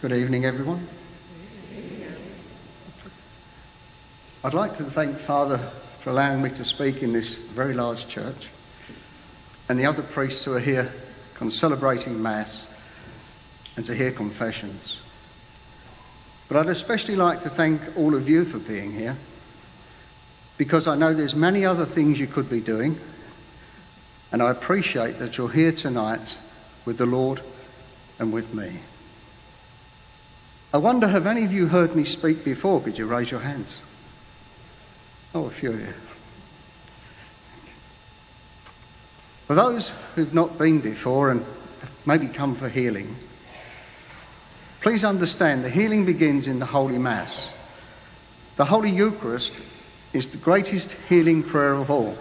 Good evening, everyone. I'd like to thank Father for allowing me to speak in this very large church and the other priests who are here celebrating Mass and to hear confessions. But I'd especially like to thank all of you for being here because I know there's many other things you could be doing and I appreciate that you're here tonight with the Lord and with me. I wonder, have any of you heard me speak before? Could you raise your hands? Oh, a few of you. For those who've not been before and maybe come for healing, please understand the healing begins in the Holy Mass. The Holy Eucharist is the greatest healing prayer of all.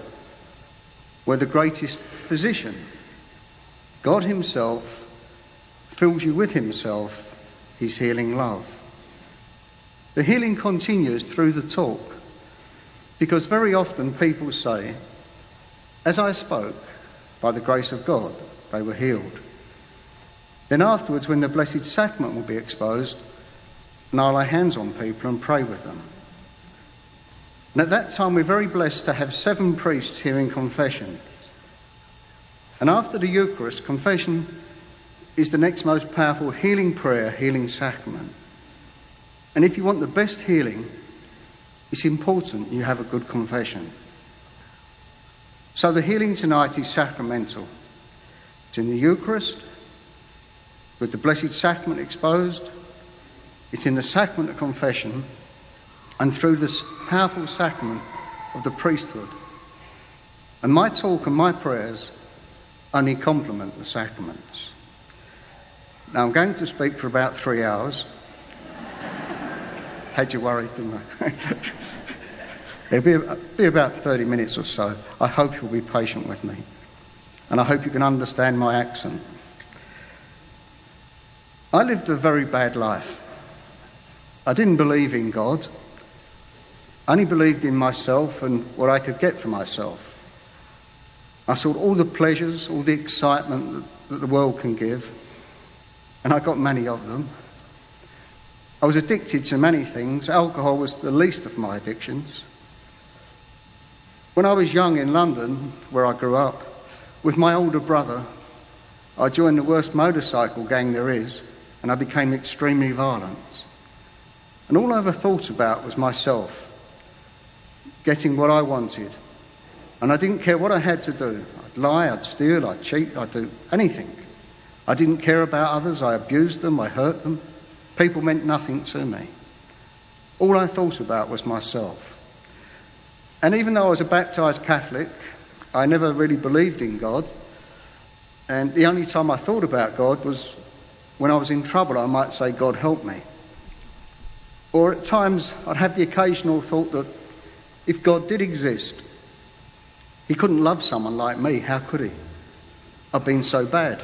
We're the greatest physician. God Himself fills you with Himself, His healing love. The healing continues through the talk because very often people say, As I spoke, by the grace of God, they were healed. Then afterwards, when the Blessed Sacrament will be exposed, and I'll lay hands on people and pray with them. And at that time, we're very blessed to have seven priests here in confession. And after the Eucharist, confession is the next most powerful healing prayer, healing sacrament. And if you want the best healing, it's important you have a good confession. So the healing tonight is sacramental. It's in the Eucharist, with the Blessed Sacrament exposed. It's in the sacrament of confession and through this powerful sacrament of the priesthood. And my talk and my prayers only complement the sacraments. Now I'm going to speak for about three hours. Had you worried, didn't I? It'll be, be about 30 minutes or so. I hope you'll be patient with me. And I hope you can understand my accent. I lived a very bad life. I didn't believe in God. I only believed in myself and what I could get for myself. I sought all the pleasures, all the excitement that the world can give, and I got many of them. I was addicted to many things. Alcohol was the least of my addictions. When I was young in London, where I grew up, with my older brother, I joined the worst motorcycle gang there is, and I became extremely violent. And all I ever thought about was myself, getting what I wanted. And I didn't care what I had to do. I'd lie, I'd steal, I'd cheat, I'd do anything. I didn't care about others, I abused them, I hurt them. People meant nothing to me. All I thought about was myself. And even though I was a baptized Catholic, I never really believed in God. And the only time I thought about God was when I was in trouble, I might say, God help me. Or at times, I'd have the occasional thought that if God did exist, He couldn't love someone like me. How could He? I've been so bad.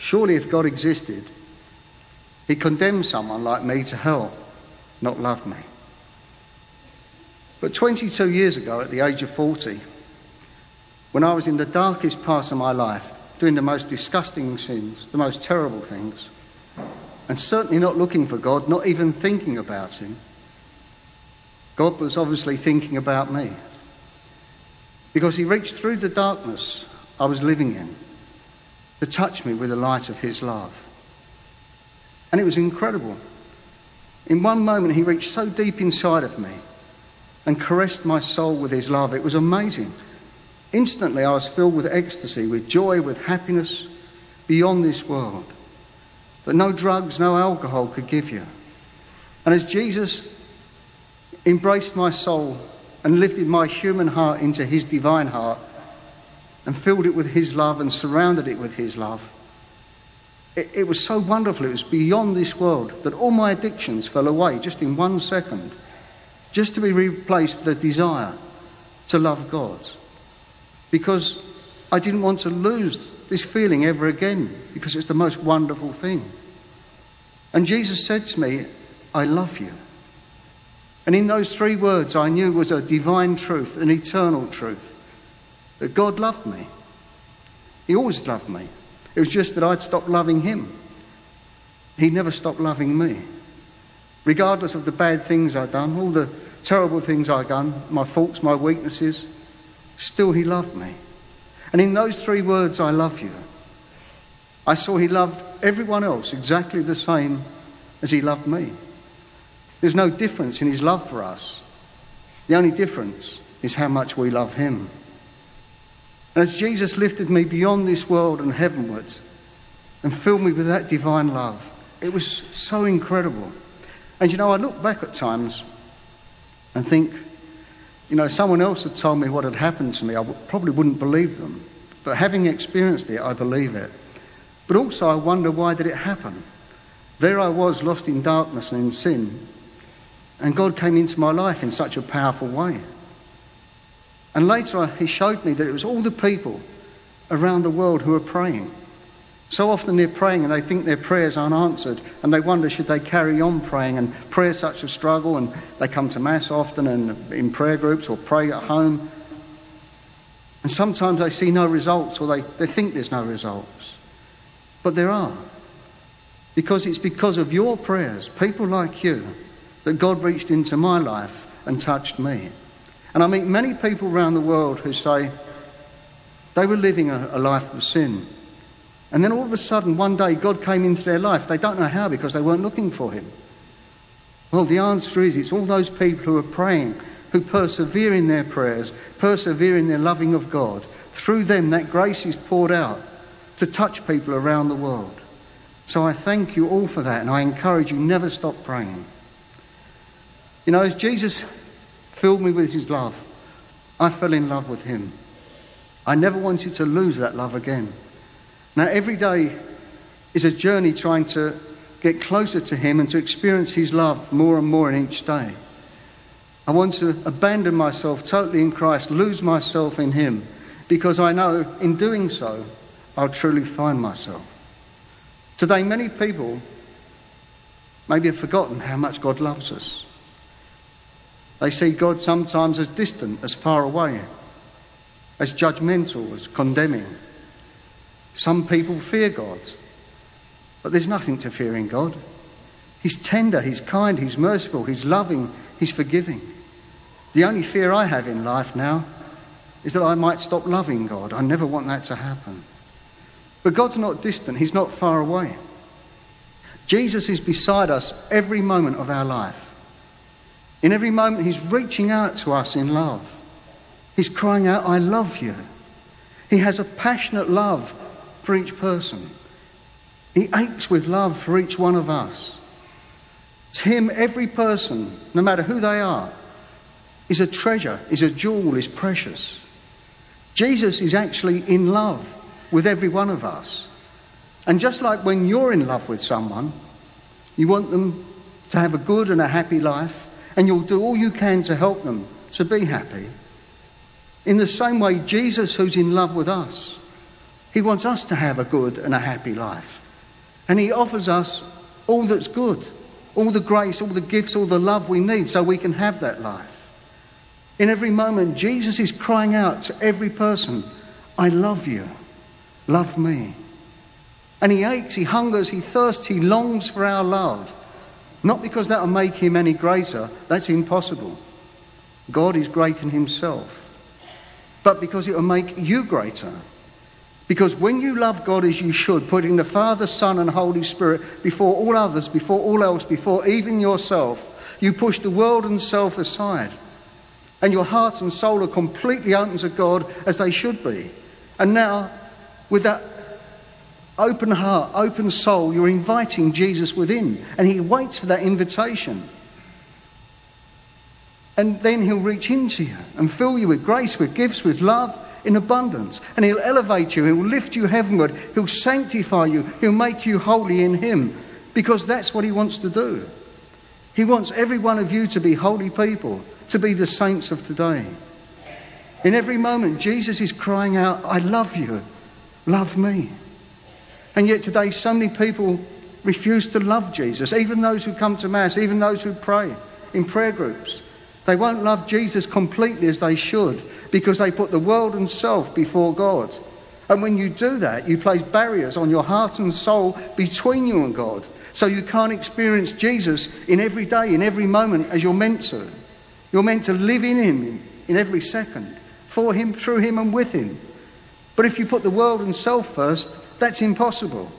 Surely, if God existed, He condemned someone like me to hell, not love me. But 22 years ago, at the age of 40, when I was in the darkest parts of my life, doing the most disgusting sins, the most terrible things, and certainly not looking for God, not even thinking about Him, God was obviously thinking about me. Because He reached through the darkness I was living in to touch me with the light of His love. And it was incredible. In one moment, He reached so deep inside of me and caressed my soul with his love. It was amazing. Instantly, I was filled with ecstasy, with joy, with happiness beyond this world that no drugs, no alcohol could give you. And as Jesus embraced my soul and lifted my human heart into his divine heart and filled it with his love and surrounded it with his love, it, it was so wonderful. It was beyond this world that all my addictions fell away just in one second just to be replaced with a desire to love God. Because I didn't want to lose this feeling ever again, because it's the most wonderful thing. And Jesus said to me, I love you. And in those three words, I knew was a divine truth, an eternal truth, that God loved me. He always loved me. It was just that I'd stopped loving Him. He never stopped loving me. Regardless of the bad things I'd done, all the terrible things I'd done, my faults, my weaknesses, still He loved me. And in those three words, I love you, I saw He loved everyone else exactly the same as He loved me. There's no difference in His love for us. The only difference is how much we love Him. As Jesus lifted me beyond this world and heavenwards and filled me with that divine love, it was so incredible. And you know, I look back at times and think, you know, someone else had told me what had happened to me, I probably wouldn't believe them. But having experienced it, I believe it. But also, I wonder why did it happen? There I was, lost in darkness and in sin, and God came into my life in such a powerful way. And later, He showed me that it was all the people around the world who are praying. So often they're praying and they think their prayers aren't answered, and they wonder should they carry on praying. And prayer such a struggle, and they come to Mass often and in prayer groups or pray at home. And sometimes they see no results or they, they think there's no results. But there are. Because it's because of your prayers, people like you, that God reached into my life and touched me. And I meet many people around the world who say they were living a, a life of sin and then all of a sudden, one day, God came into their life. They don't know how because they weren't looking for Him. Well, the answer is it's all those people who are praying, who persevere in their prayers, persevere in their loving of God. Through them, that grace is poured out to touch people around the world. So I thank you all for that, and I encourage you never stop praying. You know, as Jesus filled me with his love, I fell in love with him. I never wanted to lose that love again. Now, every day is a journey trying to get closer to Him and to experience His love more and more in each day. I want to abandon myself totally in Christ, lose myself in Him, because I know in doing so, I'll truly find myself. Today, many people maybe have forgotten how much God loves us. They see God sometimes as distant, as far away, as judgmental, as condemning. Some people fear God, but there's nothing to fear in God. He's tender, He's kind, He's merciful, He's loving, He's forgiving. The only fear I have in life now is that I might stop loving God. I never want that to happen. But God's not distant, He's not far away. Jesus is beside us every moment of our life. In every moment, He's reaching out to us in love. He's crying out, I love you. He has a passionate love for each person. He aches with love for each one of us. To him, every person, no matter who they are, is a treasure, is a jewel, is precious. Jesus is actually in love with every one of us. And just like when you're in love with someone, you want them to have a good and a happy life, and you'll do all you can to help them to be happy. In the same way, Jesus, who's in love with us, he wants us to have a good and a happy life. And He offers us all that's good, all the grace, all the gifts, all the love we need so we can have that life. In every moment, Jesus is crying out to every person, I love you. Love me. And he aches, he hungers, he thirsts, he longs for our love. Not because that will make him any greater, that's impossible. God is great in himself. But because it will make you greater. Because when you love God as you should, putting the Father, Son, and Holy Spirit before all others, before all else, before even yourself, you push the world and self aside. And your heart and soul are completely open to God as they should be. And now, with that open heart, open soul, you're inviting Jesus within. And He waits for that invitation. And then He'll reach into you and fill you with grace, with gifts, with love in abundance. And He'll elevate you, He'll lift you heavenward, He'll sanctify you, He'll make you holy in Him, because that's what He wants to do. He wants every one of you to be holy people, to be the saints of today. In every moment, Jesus is crying out, I love you, love me. And yet today, so many people refuse to love Jesus, even those who come to Mass, even those who pray in prayer groups. They won't love Jesus completely as they should because they put the world and self before God. And when you do that, you place barriers on your heart and soul between you and God. So you can't experience Jesus in every day, in every moment as you're meant to. You're meant to live in Him in every second, for Him, through Him, and with Him. But if you put the world and self first, that's impossible.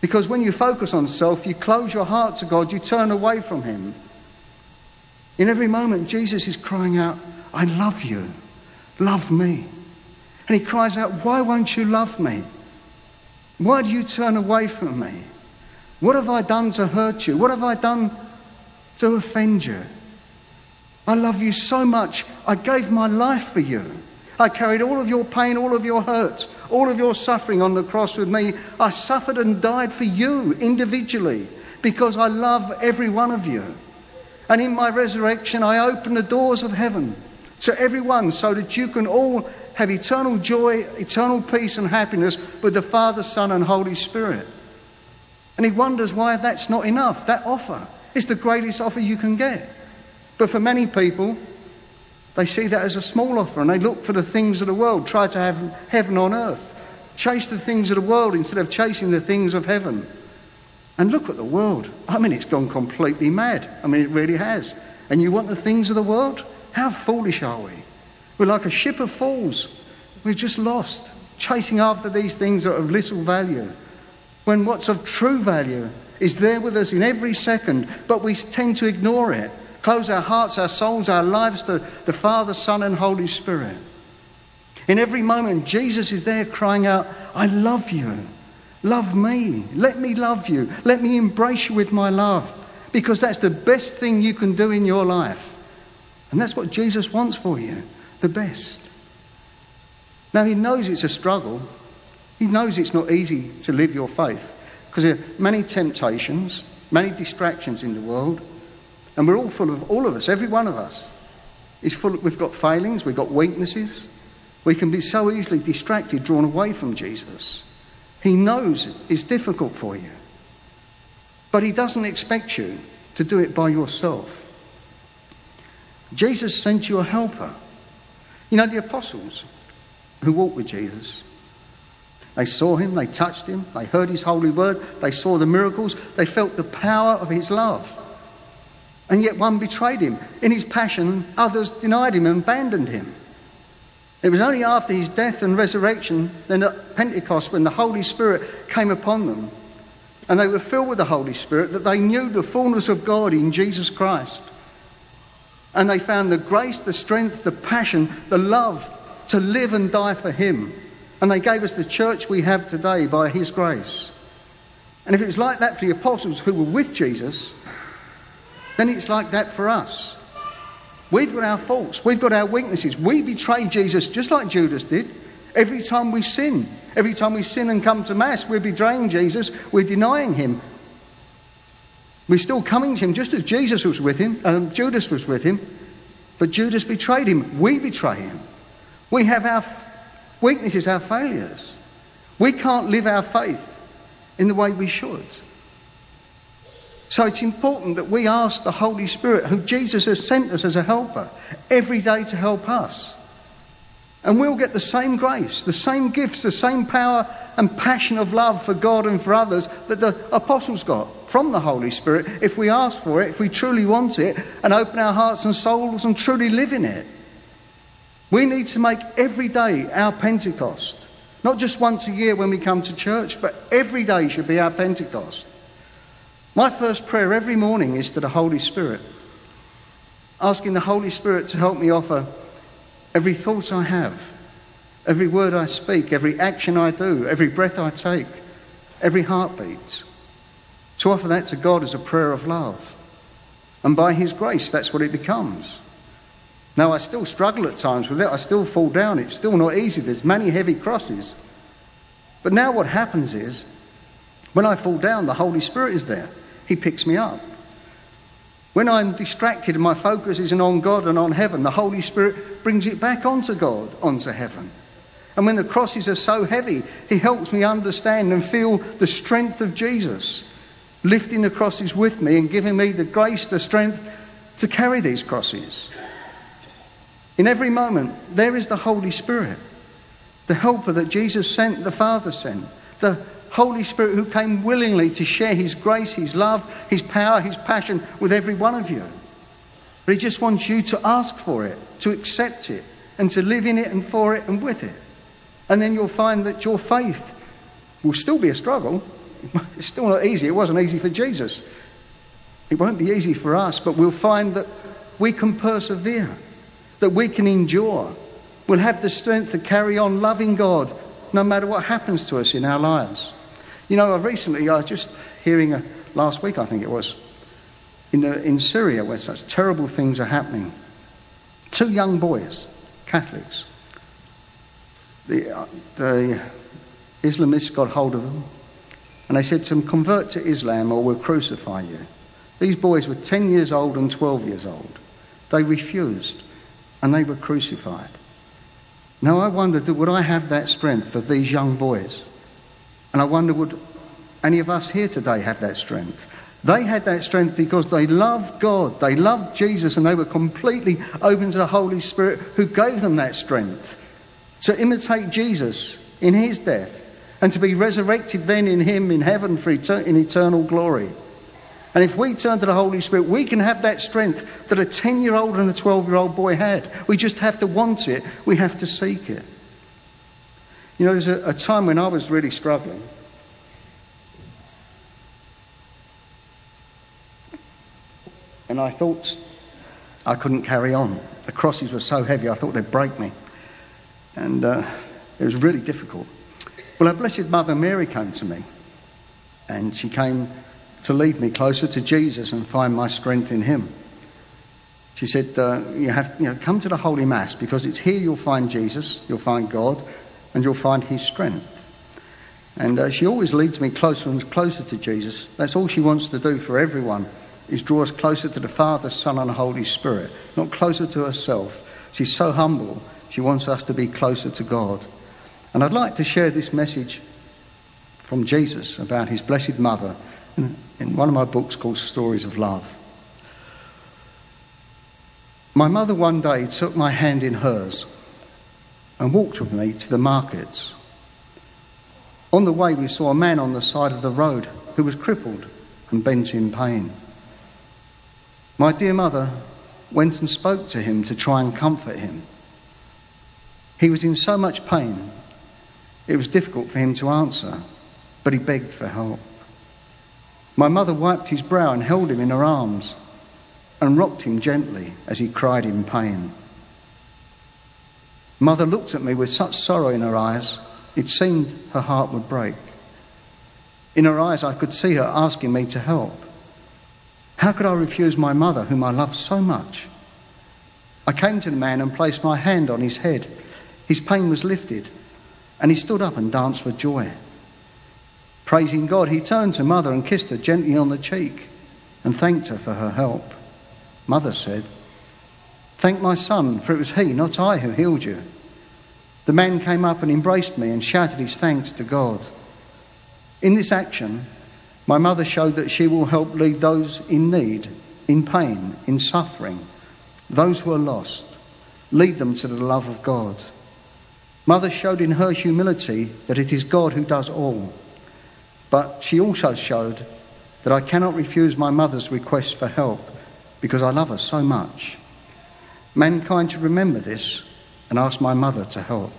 Because when you focus on self, you close your heart to God, you turn away from Him. In every moment, Jesus is crying out, I love you. Love me. And he cries out, Why won't you love me? Why do you turn away from me? What have I done to hurt you? What have I done to offend you? I love you so much, I gave my life for you. I carried all of your pain, all of your hurts, all of your suffering on the cross with me. I suffered and died for you individually because I love every one of you. And in my resurrection, I open the doors of heaven to everyone so that you can all have eternal joy, eternal peace, and happiness with the Father, Son, and Holy Spirit. And he wonders why that's not enough. That offer is the greatest offer you can get. But for many people, they see that as a small offer and they look for the things of the world, try to have heaven on earth, chase the things of the world instead of chasing the things of heaven. And look at the world. I mean, it's gone completely mad. I mean, it really has. And you want the things of the world? How foolish are we? We're like a ship of fools. We're just lost, chasing after these things that are of little value. When what's of true value is there with us in every second, but we tend to ignore it, close our hearts, our souls, our lives to the Father, Son, and Holy Spirit. In every moment, Jesus is there crying out, I love you. Love me. Let me love you. Let me embrace you with my love. Because that's the best thing you can do in your life. And that's what Jesus wants for you the best. Now, he knows it's a struggle. He knows it's not easy to live your faith because there are many temptations, many distractions in the world. And we're all full of, all of us, every one of us, is full of, we've got failings, we've got weaknesses. We can be so easily distracted, drawn away from Jesus. He knows it's difficult for you. But He doesn't expect you to do it by yourself. Jesus sent you a helper. You know, the apostles who walked with Jesus, they saw him, they touched him, they heard his holy word, they saw the miracles, they felt the power of his love. And yet one betrayed him. In his passion, others denied him and abandoned him. It was only after his death and resurrection, then at Pentecost, when the Holy Spirit came upon them, and they were filled with the Holy Spirit, that they knew the fullness of God in Jesus Christ. And they found the grace, the strength, the passion, the love to live and die for Him. And they gave us the church we have today by His grace. And if it was like that for the apostles who were with Jesus, then it's like that for us. We've got our faults, we've got our weaknesses. We betray Jesus just like Judas did. Every time we sin, every time we sin and come to Mass, we're betraying Jesus, we're denying Him. We're still coming to Him just as Jesus was with Him, um, Judas was with Him, but Judas betrayed Him. We betray Him. We have our weaknesses, our failures. We can't live our faith in the way we should. So it's important that we ask the Holy Spirit, who Jesus has sent us as a helper, every day to help us. And we'll get the same grace, the same gifts, the same power and passion of love for God and for others that the apostles got from the Holy Spirit if we ask for it, if we truly want it, and open our hearts and souls and truly live in it. We need to make every day our Pentecost. Not just once a year when we come to church, but every day should be our Pentecost. My first prayer every morning is to the Holy Spirit, asking the Holy Spirit to help me offer every thought I have, every word I speak, every action I do, every breath I take, every heartbeat. To offer that to God as a prayer of love. And by His grace, that's what it becomes. Now, I still struggle at times with it. I still fall down. It's still not easy. There's many heavy crosses. But now what happens is, when I fall down, the Holy Spirit is there. He picks me up. When I'm distracted and my focus isn't on God and on heaven, the Holy Spirit brings it back onto God, onto heaven. And when the crosses are so heavy, He helps me understand and feel the strength of Jesus, lifting the crosses with me and giving me the grace, the strength to carry these crosses. In every moment, there is the Holy Spirit, the helper that Jesus sent, the Father sent, the Holy Spirit who came willingly to share His grace, His love, His power, His passion with every one of you. But He just wants you to ask for it, to accept it, and to live in it and for it and with it. And then you'll find that your faith will still be a struggle. It's still not easy. It wasn't easy for Jesus. It won't be easy for us, but we'll find that we can persevere, that we can endure. We'll have the strength to carry on loving God no matter what happens to us in our lives. You know, recently I was just hearing a, last week, I think it was, in, the, in Syria where such terrible things are happening. Two young boys, Catholics. The, uh, the Islamists got hold of them and they said to them, Convert to Islam or we'll crucify you. These boys were 10 years old and 12 years old. They refused and they were crucified. Now I wondered, would I have that strength for these young boys? And I wonder, would any of us here today have that strength? They had that strength because they loved God, they loved Jesus, and they were completely open to the Holy Spirit who gave them that strength to imitate Jesus in his death and to be resurrected then in him in heaven for etern- in eternal glory. And if we turn to the Holy Spirit, we can have that strength that a 10 year old and a 12 year old boy had. We just have to want it, we have to seek it. You know, there's a, a time when I was really struggling. And I thought I couldn't carry on. The crosses were so heavy, I thought they'd break me. And uh, it was really difficult. Well, our Blessed Mother Mary came to me. And she came to lead me closer to Jesus and find my strength in Him. She said, uh, you have, you know, come to the Holy Mass because it's here you'll find Jesus, you'll find God, and you'll find His strength. And uh, she always leads me closer and closer to Jesus. That's all she wants to do for everyone, is draw us closer to the Father, Son, and Holy Spirit, not closer to herself. She's so humble, she wants us to be closer to God. And I'd like to share this message from Jesus about his Blessed Mother in one of my books called Stories of Love. My mother one day took my hand in hers and walked with me to the markets. On the way, we saw a man on the side of the road who was crippled and bent in pain. My dear mother went and spoke to him to try and comfort him. He was in so much pain, it was difficult for him to answer, but he begged for help. My mother wiped his brow and held him in her arms and rocked him gently as he cried in pain. Mother looked at me with such sorrow in her eyes, it seemed her heart would break. In her eyes, I could see her asking me to help. How could I refuse my mother, whom I loved so much? I came to the man and placed my hand on his head. His pain was lifted, and he stood up and danced for joy. Praising God, he turned to Mother and kissed her gently on the cheek and thanked her for her help. Mother said, Thank my son, for it was he, not I, who healed you. The man came up and embraced me and shouted his thanks to God. In this action, my mother showed that she will help lead those in need, in pain, in suffering, those who are lost, lead them to the love of God. Mother showed in her humility that it is God who does all but she also showed that I cannot refuse my mother's request for help because I love her so much. Mankind should remember this and ask my mother to help.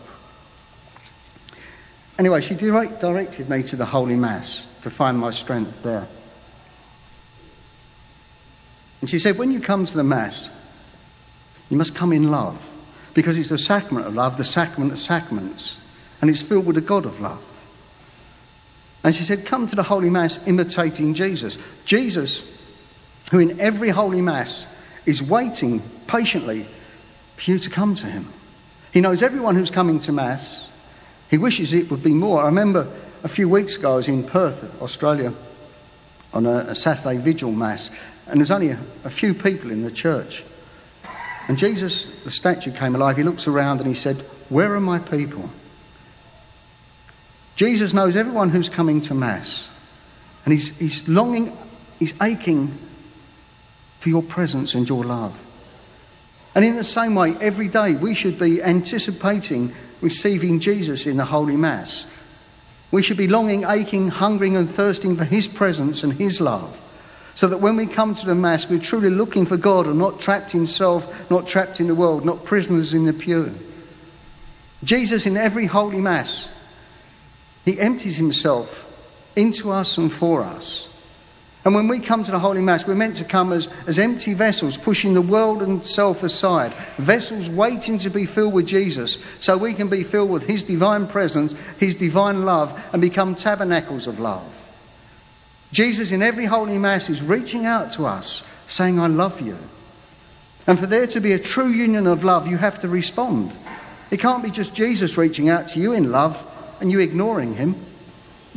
Anyway, she direct, directed me to the Holy Mass to find my strength there. And she said, when you come to the Mass, you must come in love because it's the sacrament of love, the sacrament of sacraments, and it's filled with the God of love. And she said, Come to the Holy Mass imitating Jesus. Jesus, who in every Holy Mass is waiting patiently for you to come to him. He knows everyone who's coming to Mass. He wishes it would be more. I remember a few weeks ago I was in Perth, Australia, on a, a Saturday vigil Mass, and there was only a, a few people in the church. And Jesus, the statue came alive. He looks around and he said, Where are my people? Jesus knows everyone who's coming to Mass, and he's, he's longing, he's aching for your presence and your love. And in the same way, every day we should be anticipating receiving Jesus in the Holy Mass. We should be longing, aching, hungering, and thirsting for His presence and His love. So that when we come to the Mass, we're truly looking for God and not trapped in self, not trapped in the world, not prisoners in the pew. Jesus, in every Holy Mass, He empties Himself into us and for us. And when we come to the Holy Mass, we're meant to come as, as empty vessels, pushing the world and self aside, vessels waiting to be filled with Jesus, so we can be filled with His divine presence, His divine love, and become tabernacles of love. Jesus, in every Holy Mass, is reaching out to us, saying, I love you. And for there to be a true union of love, you have to respond. It can't be just Jesus reaching out to you in love and you ignoring Him.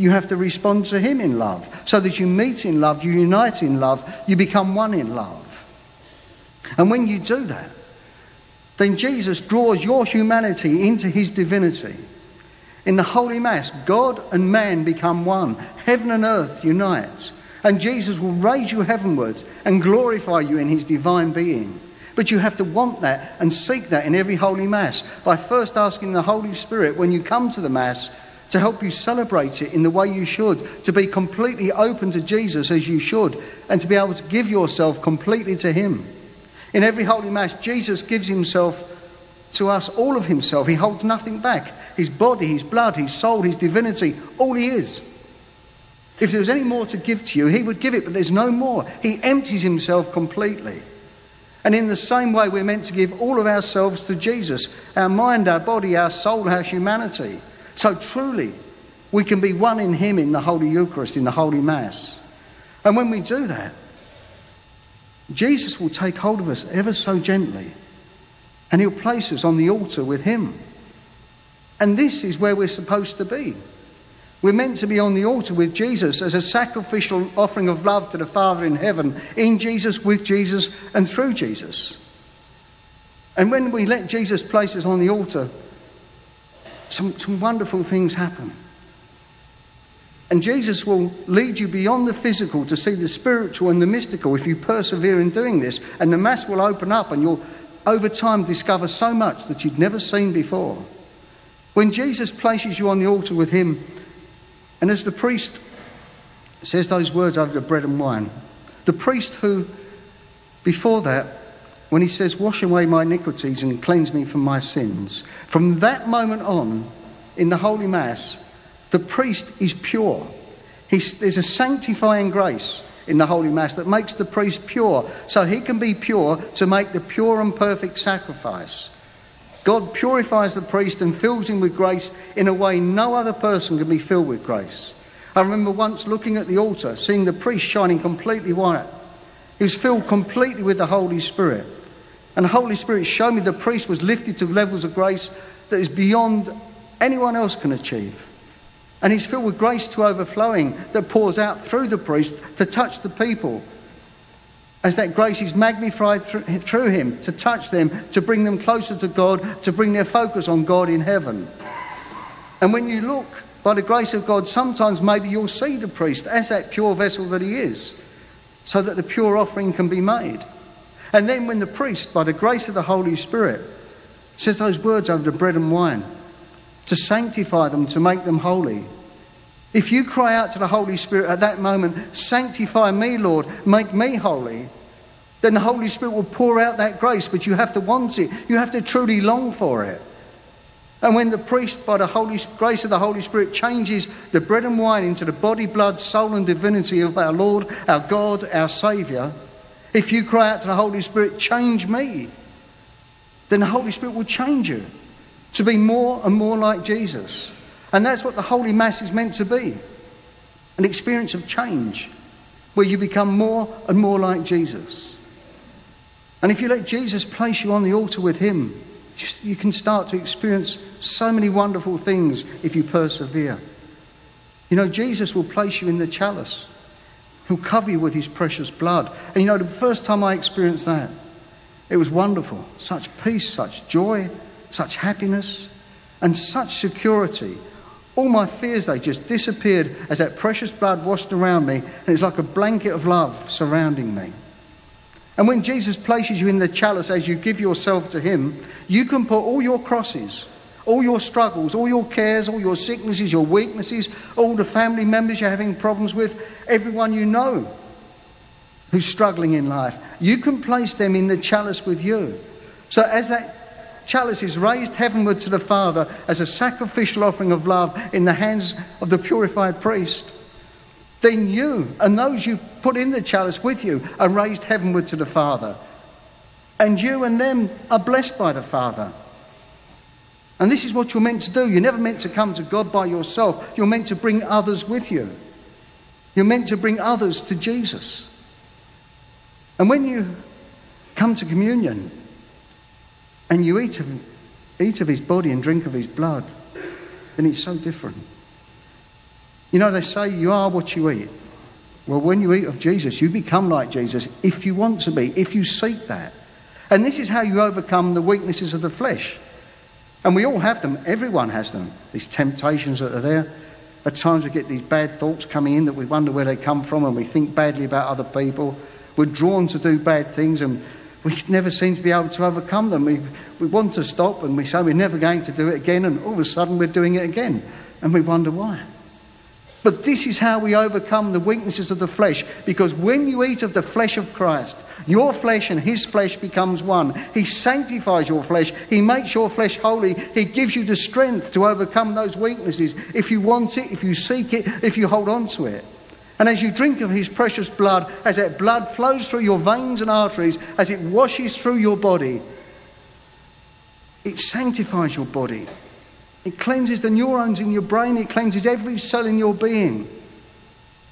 You have to respond to Him in love. So that you meet in love, you unite in love, you become one in love. And when you do that, then Jesus draws your humanity into His divinity. In the Holy Mass, God and man become one. Heaven and earth unite. And Jesus will raise you heavenwards and glorify you in His divine being. But you have to want that and seek that in every Holy Mass by first asking the Holy Spirit when you come to the Mass to help you celebrate it in the way you should, to be completely open to Jesus as you should, and to be able to give yourself completely to Him. In every Holy Mass, Jesus gives Himself to us, all of Himself. He holds nothing back His body, His blood, His soul, His divinity, all He is. If there was any more to give to you, He would give it, but there's no more. He empties Himself completely. And in the same way, we're meant to give all of ourselves to Jesus our mind, our body, our soul, our humanity. So truly, we can be one in Him in the Holy Eucharist, in the Holy Mass. And when we do that, Jesus will take hold of us ever so gently and He'll place us on the altar with Him. And this is where we're supposed to be. We're meant to be on the altar with Jesus as a sacrificial offering of love to the Father in heaven, in Jesus, with Jesus, and through Jesus. And when we let Jesus place us on the altar, some, some wonderful things happen. And Jesus will lead you beyond the physical to see the spiritual and the mystical if you persevere in doing this. And the Mass will open up and you'll, over time, discover so much that you'd never seen before. When Jesus places you on the altar with Him, and as the priest says those words over the bread and wine, the priest who, before that, when he says, Wash away my iniquities and cleanse me from my sins. From that moment on, in the Holy Mass, the priest is pure. He's, there's a sanctifying grace in the Holy Mass that makes the priest pure, so he can be pure to make the pure and perfect sacrifice. God purifies the priest and fills him with grace in a way no other person can be filled with grace. I remember once looking at the altar, seeing the priest shining completely white. He was filled completely with the Holy Spirit. And the Holy Spirit showed me the priest was lifted to levels of grace that is beyond anyone else can achieve. And he's filled with grace to overflowing that pours out through the priest to touch the people. As that grace is magnified through him to touch them, to bring them closer to God, to bring their focus on God in heaven. And when you look by the grace of God, sometimes maybe you'll see the priest as that pure vessel that he is, so that the pure offering can be made. And then when the priest, by the grace of the Holy Spirit, says those words over the bread and wine to sanctify them, to make them holy. If you cry out to the Holy Spirit at that moment, Sanctify me, Lord, make me holy, then the Holy Spirit will pour out that grace, but you have to want it. You have to truly long for it. And when the priest, by the Holy, grace of the Holy Spirit, changes the bread and wine into the body, blood, soul, and divinity of our Lord, our God, our Saviour, if you cry out to the Holy Spirit, change me, then the Holy Spirit will change you to be more and more like Jesus. And that's what the Holy Mass is meant to be an experience of change where you become more and more like Jesus. And if you let Jesus place you on the altar with Him, you can start to experience so many wonderful things if you persevere. You know, Jesus will place you in the chalice. He'll cover you with his precious blood. And you know, the first time I experienced that, it was wonderful. Such peace, such joy, such happiness, and such security. All my fears, they just disappeared as that precious blood washed around me, and it's like a blanket of love surrounding me. And when Jesus places you in the chalice as you give yourself to Him, you can put all your crosses, all your struggles, all your cares, all your sicknesses, your weaknesses, all the family members you're having problems with, everyone you know who's struggling in life. You can place them in the chalice with you. So as that chalice is raised heavenward to the Father as a sacrificial offering of love in the hands of the purified priest, then you and those you put in the chalice with you are raised heavenward to the Father. And you and them are blessed by the Father. And this is what you're meant to do. You're never meant to come to God by yourself. You're meant to bring others with you. You're meant to bring others to Jesus. And when you come to communion and you eat of, eat of his body and drink of his blood, then it's so different. You know, they say you are what you eat. Well, when you eat of Jesus, you become like Jesus if you want to be, if you seek that. And this is how you overcome the weaknesses of the flesh. And we all have them. Everyone has them. These temptations that are there. At times we get these bad thoughts coming in that we wonder where they come from and we think badly about other people. We're drawn to do bad things and we never seem to be able to overcome them. We, we want to stop and we say we're never going to do it again and all of a sudden we're doing it again. And we wonder why. But this is how we overcome the weaknesses of the flesh. Because when you eat of the flesh of Christ, your flesh and his flesh becomes one. He sanctifies your flesh. He makes your flesh holy. He gives you the strength to overcome those weaknesses if you want it, if you seek it, if you hold on to it. And as you drink of his precious blood, as that blood flows through your veins and arteries, as it washes through your body, it sanctifies your body. It cleanses the neurons in your brain, it cleanses every cell in your being.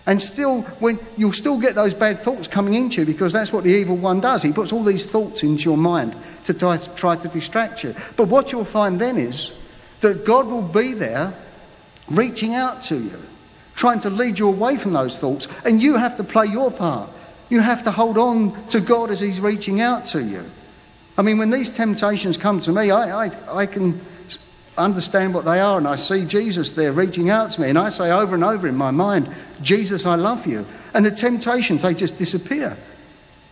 And still, when you'll still get those bad thoughts coming into you because that's what the evil one does. He puts all these thoughts into your mind to try, to try to distract you. But what you'll find then is that God will be there reaching out to you, trying to lead you away from those thoughts, and you have to play your part. You have to hold on to God as He's reaching out to you. I mean, when these temptations come to me, I, I, I can understand what they are, and I see Jesus there reaching out to me, and I say over and over in my mind, Jesus, I love you. And the temptations, they just disappear.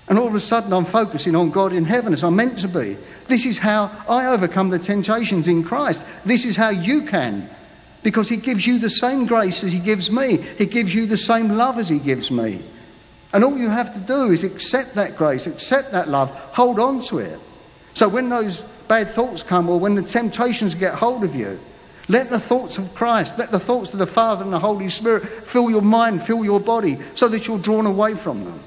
And all of a sudden, I'm focusing on God in heaven as I'm meant to be. This is how I overcome the temptations in Christ. This is how you can. Because He gives you the same grace as He gives me, He gives you the same love as He gives me. And all you have to do is accept that grace, accept that love, hold on to it. So when those bad thoughts come or when the temptations get hold of you, let the thoughts of Christ, let the thoughts of the Father and the Holy Spirit fill your mind, fill your body, so that you're drawn away from them.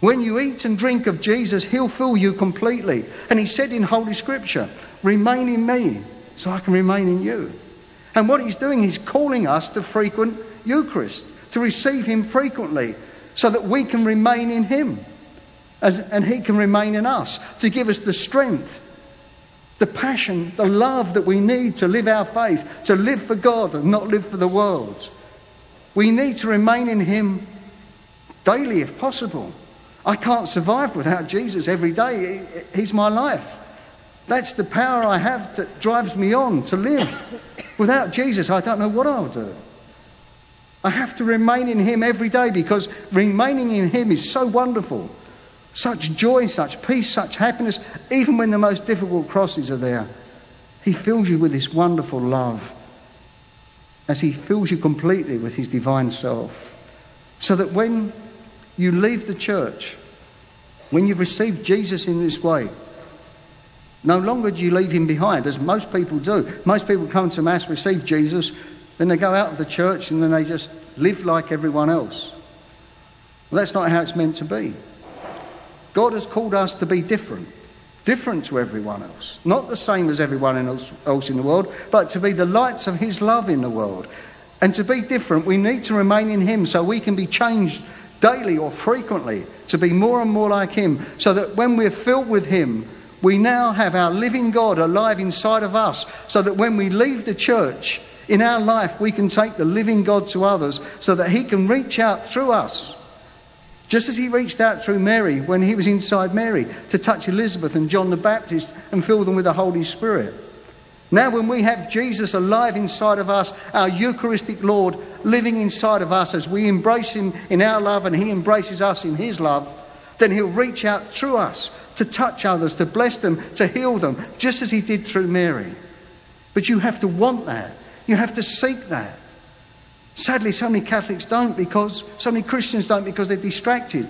When you eat and drink of Jesus, He'll fill you completely. And He said in Holy Scripture, Remain in me, so I can remain in you. And what He's doing, He's calling us to frequent Eucharist, to receive Him frequently, so that we can remain in Him as, and He can remain in us to give us the strength, the passion, the love that we need to live our faith, to live for God and not live for the world. We need to remain in Him daily if possible. I can't survive without Jesus every day. He's my life. That's the power I have that drives me on to live. Without Jesus, I don't know what I'll do. I have to remain in Him every day because remaining in Him is so wonderful. Such joy, such peace, such happiness, even when the most difficult crosses are there. He fills you with this wonderful love as He fills you completely with His divine self. So that when you leave the church, when you've received Jesus in this way, no longer do you leave him behind, as most people do. Most people come to Mass, receive Jesus, then they go out of the church and then they just live like everyone else. Well, that's not how it's meant to be. God has called us to be different, different to everyone else. Not the same as everyone else in the world, but to be the lights of His love in the world. And to be different, we need to remain in Him so we can be changed daily or frequently to be more and more like Him, so that when we're filled with Him, we now have our living God alive inside of us, so that when we leave the church in our life, we can take the living God to others, so that He can reach out through us just as he reached out through Mary when he was inside Mary to touch Elizabeth and John the Baptist and fill them with the Holy Spirit. Now, when we have Jesus alive inside of us, our Eucharistic Lord living inside of us as we embrace him in our love and he embraces us in his love, then he'll reach out through us to touch others, to bless them, to heal them, just as he did through Mary. But you have to want that. You have to seek that. Sadly, so many Catholics don't because, so many Christians don't because they're distracted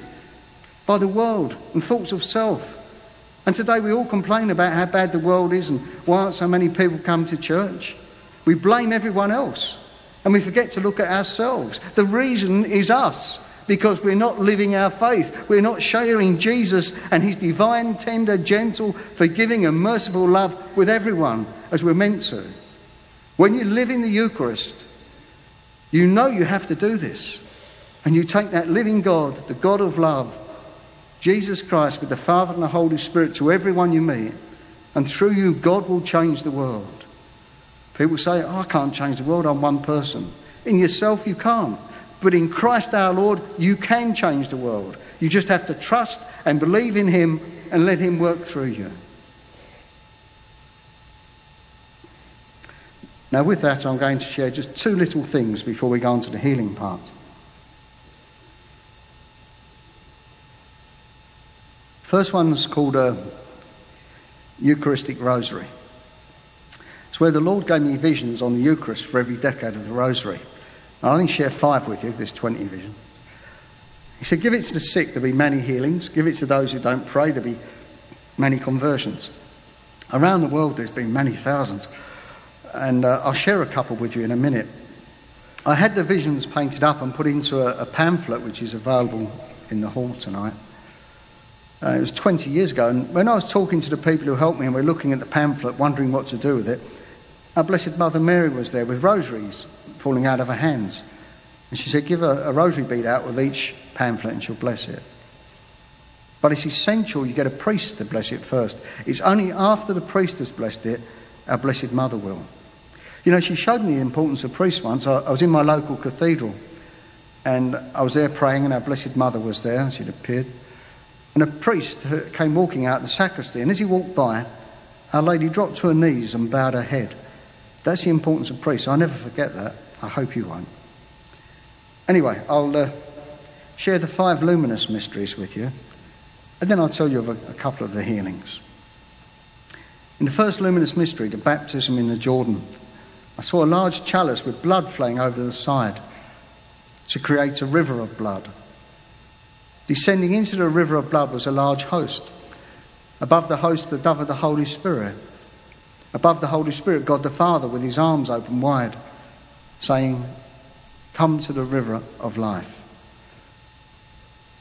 by the world and thoughts of self. And today we all complain about how bad the world is and why aren't so many people come to church. We blame everyone else and we forget to look at ourselves. The reason is us because we're not living our faith. We're not sharing Jesus and his divine, tender, gentle, forgiving, and merciful love with everyone as we're meant to. When you live in the Eucharist, you know you have to do this. And you take that living God, the God of love, Jesus Christ, with the Father and the Holy Spirit to everyone you meet, and through you, God will change the world. People say, oh, I can't change the world, I'm one person. In yourself, you can't. But in Christ our Lord, you can change the world. You just have to trust and believe in Him and let Him work through you. Now, with that, I'm going to share just two little things before we go on to the healing part. First one's called a Eucharistic Rosary. It's where the Lord gave me visions on the Eucharist for every decade of the Rosary. I'll only share five with you, there's 20 visions. He said, Give it to the sick, there'll be many healings. Give it to those who don't pray, there'll be many conversions. Around the world, there's been many thousands. And uh, I'll share a couple with you in a minute. I had the visions painted up and put into a, a pamphlet which is available in the hall tonight. Uh, it was 20 years ago, and when I was talking to the people who helped me and we were looking at the pamphlet, wondering what to do with it, our Blessed Mother Mary was there with rosaries falling out of her hands. And she said, Give a, a rosary bead out with each pamphlet and she'll bless it. But it's essential you get a priest to bless it first. It's only after the priest has blessed it, our Blessed Mother will. You know, she showed me the importance of priests once. I, I was in my local cathedral and I was there praying, and our Blessed Mother was there. She'd appeared. And a priest came walking out of the sacristy, and as he walked by, Our Lady dropped to her knees and bowed her head. That's the importance of priests. I'll never forget that. I hope you won't. Anyway, I'll uh, share the five luminous mysteries with you, and then I'll tell you of a, a couple of the healings. In the first luminous mystery, the baptism in the Jordan, I saw a large chalice with blood flowing over the side to create a river of blood. Descending into the river of blood was a large host. Above the host, the dove of the Holy Spirit. Above the Holy Spirit, God the Father with his arms open wide, saying, Come to the river of life.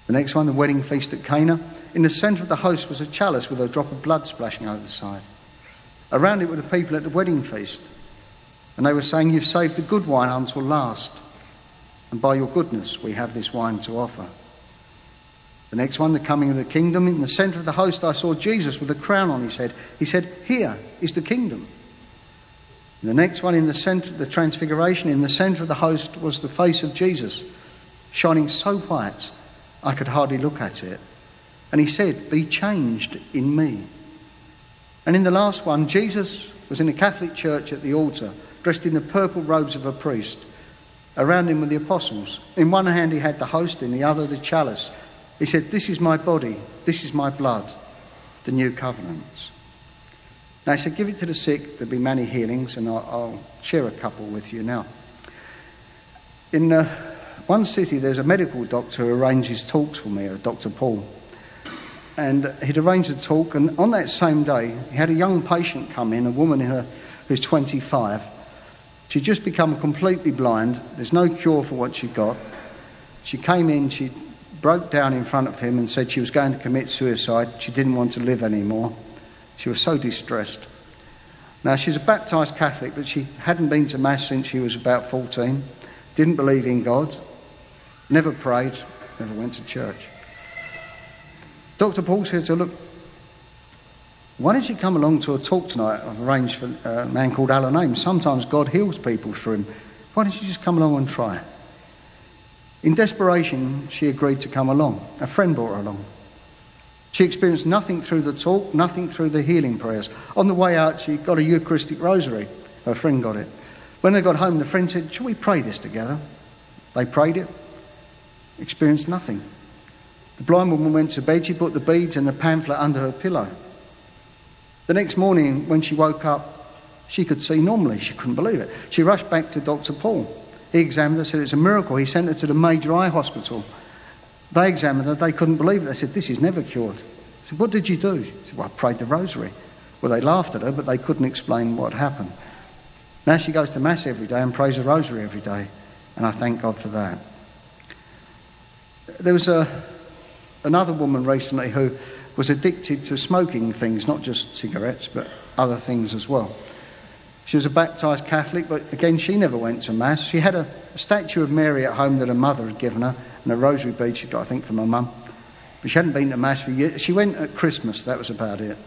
The next one, the wedding feast at Cana. In the centre of the host was a chalice with a drop of blood splashing over the side. Around it were the people at the wedding feast. And they were saying, You've saved the good wine until last. And by your goodness, we have this wine to offer. The next one, the coming of the kingdom. In the center of the host, I saw Jesus with a crown on his head. He said, Here is the kingdom. the next one, in the center, the transfiguration, in the center of the host was the face of Jesus, shining so white I could hardly look at it. And he said, Be changed in me. And in the last one, Jesus was in a Catholic Church at the altar, dressed in the purple robes of a priest. Around him were the apostles. In one hand, he had the host, in the other, the chalice he said, This is my body, this is my blood, the new covenant. Now, he said, Give it to the sick, there'll be many healings, and I'll, I'll share a couple with you now. In uh, one city, there's a medical doctor who arranges talks for me, a Dr. Paul. And he'd arranged a talk, and on that same day, he had a young patient come in, a woman in her, who's 25. She'd just become completely blind. There's no cure for what she'd got. She came in, she broke down in front of him and said she was going to commit suicide. She didn't want to live anymore. She was so distressed. Now, she's a baptized Catholic, but she hadn't been to Mass since she was about 14, didn't believe in God, never prayed, never went to church. Dr. Paul said to Look, why don't you come along to a talk tonight I've arranged for a man called Alan Ames? Sometimes God heals people through him. Why don't you just come along and try? In desperation, she agreed to come along. A friend brought her along. She experienced nothing through the talk, nothing through the healing prayers. On the way out, she got a Eucharistic rosary. Her friend got it. When they got home, the friend said, Shall we pray this together? They prayed it, experienced nothing. The blind woman went to bed. She put the beads and the pamphlet under her pillow. The next morning, when she woke up, She could see normally. She couldn't believe it. She rushed back to Dr. Paul. He examined her, said it's a miracle. He sent her to the major eye hospital. They examined her, they couldn't believe it. They said, This is never cured. He said, What did you do? She said, Well, I prayed the rosary. Well, they laughed at her, but they couldn't explain what happened. Now she goes to Mass every day and prays the rosary every day, and I thank God for that. There was a, another woman recently who was addicted to smoking things, not just cigarettes, but other things as well. She was a baptised Catholic, but again, she never went to Mass. She had a, a, statue of Mary at home that her mother had given her, and a rosary bead she got, I think, from her mum. But she hadn't been to Mass for years. She went at Christmas, that was about it.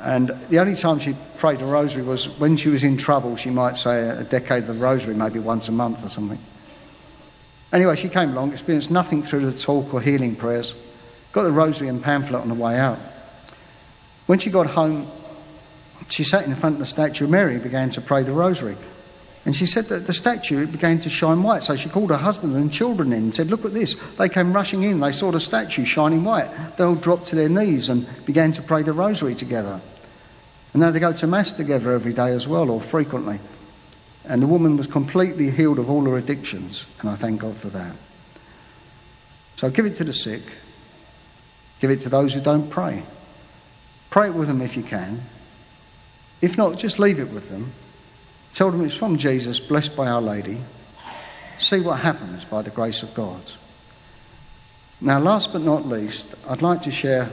And the only time she prayed a rosary was when she was in trouble. She might say a decade of the rosary, maybe once a month or something. Anyway, she came along, experienced nothing through the talk or healing prayers, got the rosary and pamphlet on the way out. When she got home, she sat in front of the statue of Mary and began to pray the rosary. And she said that the statue began to shine white. So she called her husband and children in and said, Look at this. They came rushing in. They saw the statue shining white. They all dropped to their knees and began to pray the rosary together. And now they go to Mass together every day as well, or frequently. And the woman was completely healed of all her addictions. And I thank God for that. So give it to the sick. Give it to those who don't pray. Pray it with them if you can. If not, just leave it with them Tell them it's from Jesus, blessed by Our Lady. See what happens by the grace of God. Now, last but not least, I'd like to share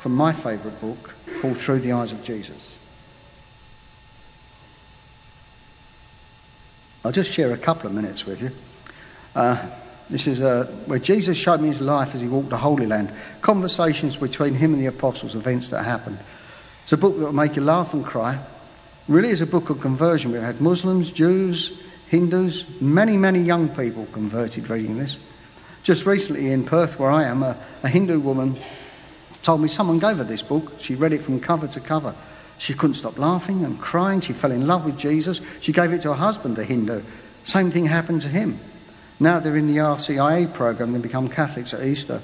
from my favourite book called Through the Eyes of Jesus. I'll just share a couple of minutes with you. Uh, this is uh, where Jesus showed me his life as he walked the Holy Land. Conversations between him and the apostles, events that happened. It's a book that will make you laugh and cry really is a book of conversion. We've had Muslims, Jews, Hindus, many, many young people converted reading this. Just recently in Perth, where I am, a, a Hindu woman told me someone gave her this book. She read it from cover to cover. She couldn't stop laughing and crying. She fell in love with Jesus. She gave it to her husband, a Hindu. Same thing happened to him. Now they're in the RCIA program. They become Catholics at Easter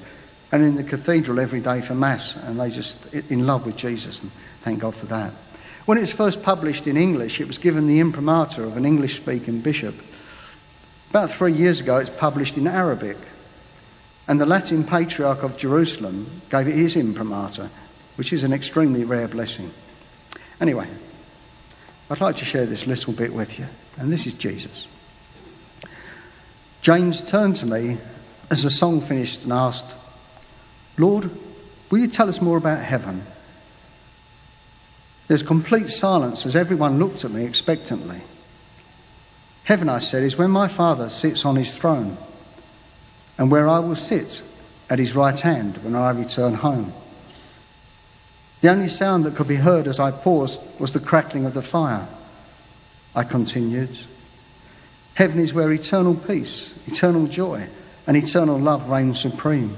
and in the cathedral every day for Mass. And they just in love with Jesus. And thank God for that. When it was first published in English, it was given the imprimatur of an English speaking bishop. About three years ago, it's published in Arabic. And the Latin Patriarch of Jerusalem gave it his imprimatur, which is an extremely rare blessing. Anyway, I'd like to share this little bit with you. And this is Jesus. James turned to me as the song finished and asked, Lord, will you tell us more about heaven? There was complete silence as everyone looked at me expectantly. Heaven, I said, is when my Father sits on his throne and where I will sit at his right hand when I return home. The only sound that could be heard as I paused was the crackling of the fire. I continued. Heaven is where eternal peace, eternal joy, and eternal love reign supreme.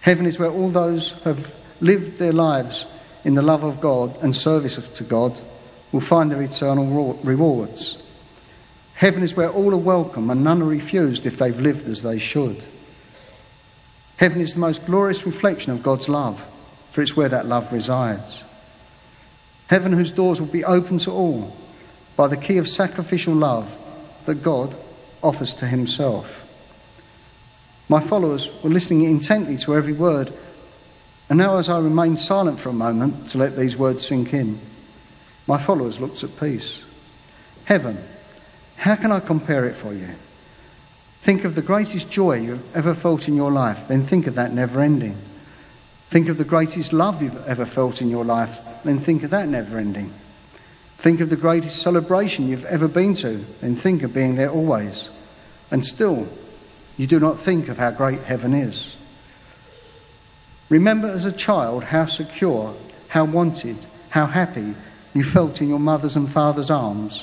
Heaven is where all those who have lived their lives in the love of God and service to God will find their eternal rewards. Heaven is where all are welcome and none are refused if they've lived as they should. Heaven is the most glorious reflection of God's love, for it's where that love resides. Heaven, whose doors will be open to all by the key of sacrificial love that God offers to Himself. My followers were listening intently to every word and now, as I remained silent for a moment to let these words sink in, my followers looked at peace. Heaven, how can I compare it for you? Think of the greatest joy you've ever felt in your life, then think of that never ending. Think of the greatest love you've ever felt in your life, then think of that never ending. Think of the greatest celebration you've ever been to, and think of being there always. And still, you do not think of how great heaven is. Remember as a child how secure, how wanted, how happy you felt in your mother's and father's arms,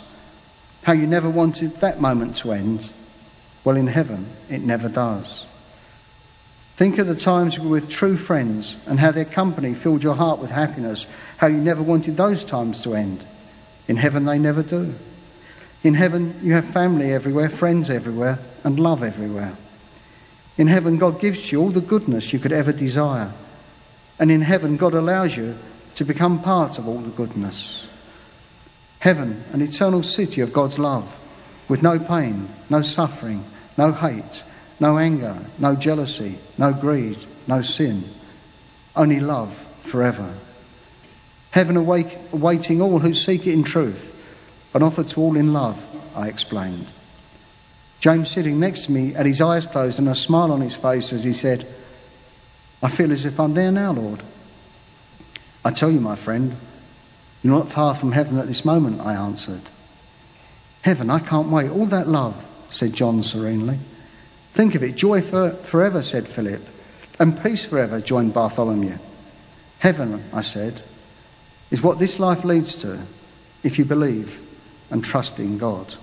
how you never wanted that moment to end. Well, in heaven, it never does. Think of the times you were with true friends and how their company filled your heart with happiness, how you never wanted those times to end. In heaven, they never do. In heaven, you have family everywhere, friends everywhere, and love everywhere. In heaven, God gives you all the goodness you could ever desire. And in heaven, God allows you to become part of all the goodness. Heaven, an eternal city of God's love, with no pain, no suffering, no hate, no anger, no jealousy, no greed, no sin, only love forever. Heaven awake, awaiting all who seek it in truth and offered to all in love, I explained. James sitting next to me had his eyes closed and a smile on his face as he said, I feel as if I'm there now, Lord. I tell you, my friend, you're not far from heaven at this moment, I answered. Heaven, I can't wait. All that love, said John serenely. Think of it, joy for, forever, said Philip. And peace forever, joined Bartholomew. Heaven, I said, is what this life leads to if you believe and trust in God.